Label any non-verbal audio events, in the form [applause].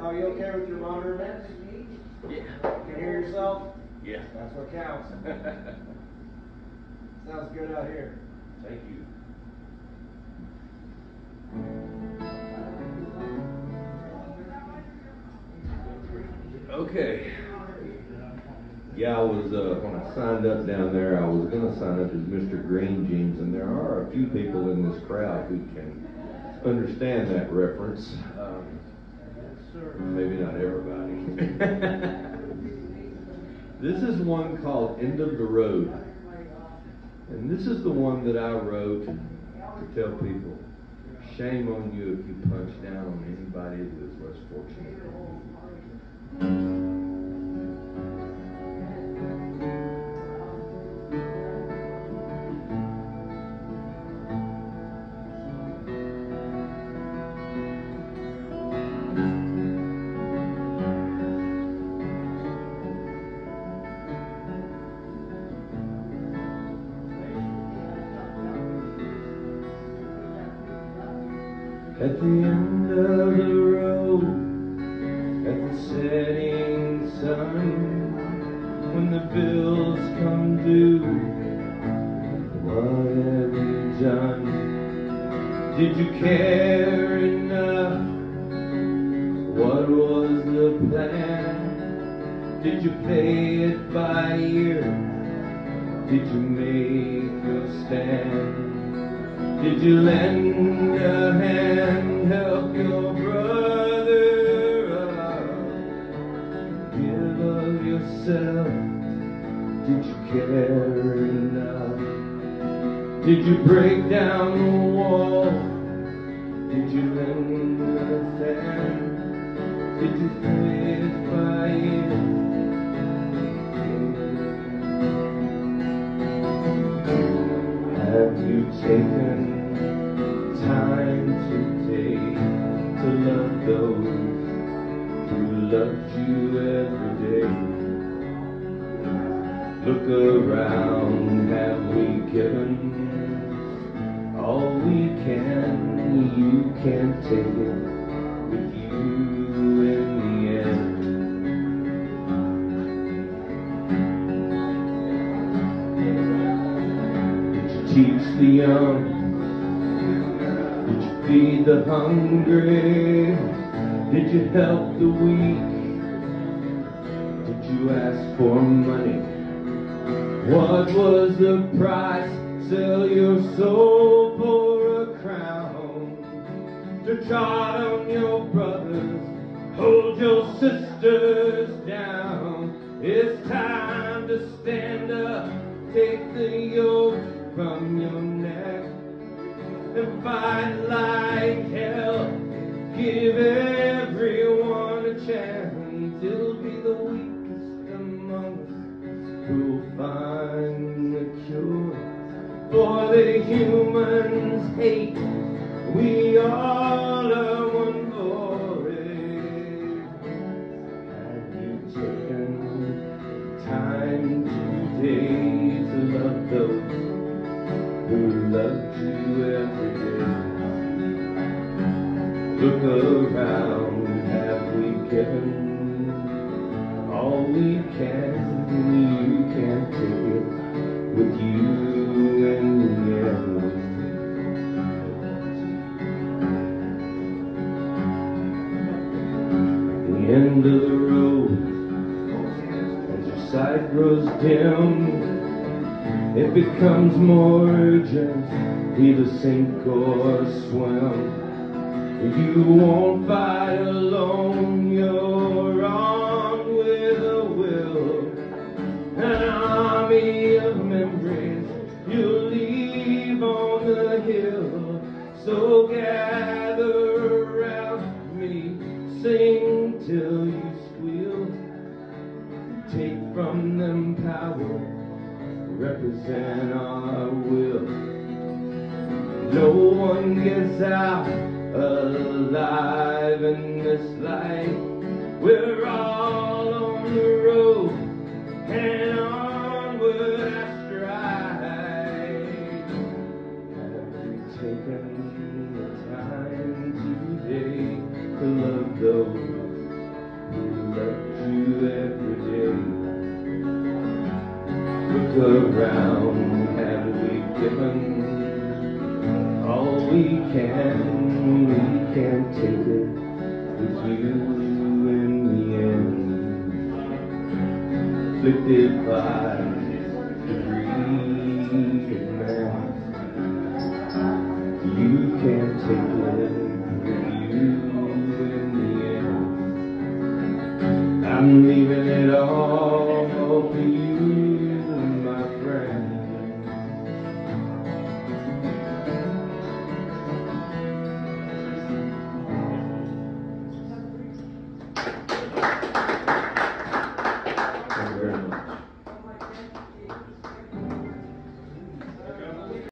Are you okay with your monitor mix? Yeah. Can you hear yourself? Yeah. That's what counts. [laughs] Sounds good out here. Thank you. Okay. Yeah, I was, uh, when I signed up down there, I was gonna sign up as Mr. Green Jeans, and there are a few people in this crowd who can understand that reference. Um, Maybe not everybody. [laughs] This is one called End of the Road. And this is the one that I wrote to tell people, shame on you if you punch down on anybody who is less fortunate than you. At the end of the road, at the setting sun, when the bills come due, what have you done? Did you care enough? What was the plan? Did you play it by ear? Did you make your stand? Did you lend a hand, yourself, did you care enough? Did you break down the wall? Did you lend a hand? Did you play it by ear? Have you taken time today to love those who loved you every day? Look around, have we given all we can? You can't take it with you in the end. Did you teach the young? Did you feed the hungry? Did you help the weak? Did you ask for money? What was the price? Sell your soul for a crown. To trot on your brothers. Hold your sisters down. It's time to stand up. Take the yoke from your neck And fight like humans hate We all are one glory Have you taken time today to love those who loved you every day? Look around, have we given all we can? Sight grows dim. It becomes more urgent. Either sink or swim. You won't fight alone. You're on with a will an army of memories. You'll leave on the hill so gather represent our will. No one gets out alive in this life. We're all around, have we given all we can? We can't take it with you in the end. Afflicted by the greed man. You can't take it with you in the end. I'm leaving